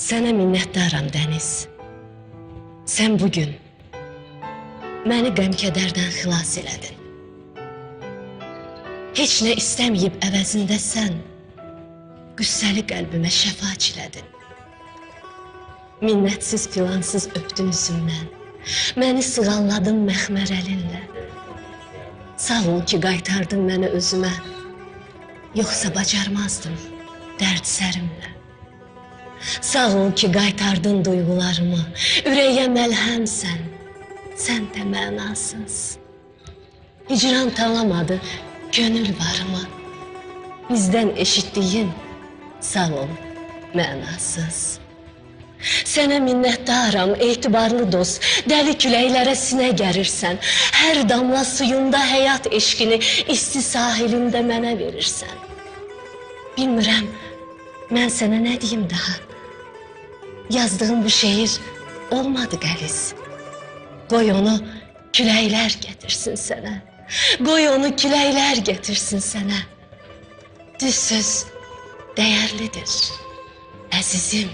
Sənə minnətdaram Dəniz. Sən bu gün məni qəm-kədərdən xilas elədin. Heç nə istəməyib əvəzində sən qüssəli qəlbimə şəfa çilədin. Minnətsiz filansız öpdün üzümdən. Məni sığalladın məxmər əlinlə. Sağ ol ki, qaytardın məni özümə. Yoxsa bacarmazdım dərd sərimlə. Sağ ol ki, qaytardın duyğularımı. Ürəyə məlhəmsən. Sən də mənasız. Hicran talamadı gönül varımı. Bizdən eşitdiyin sağ ol mənasız. Sənə minnətdaram, etibarlı dost. Dəli küləklərə sinə gərirsən. Hər damla suyunda həyat eşqini isti sahilində mənə verirsən. Bilmirəm, mən sənə nə deyim daha? Yazdığım bu şeir olmadı qəliz. Qoy onu küləklər gətirsin sənə. Qoy onu küləklər gətirsin sənə. Düz söz dəyərlidir, əzizim.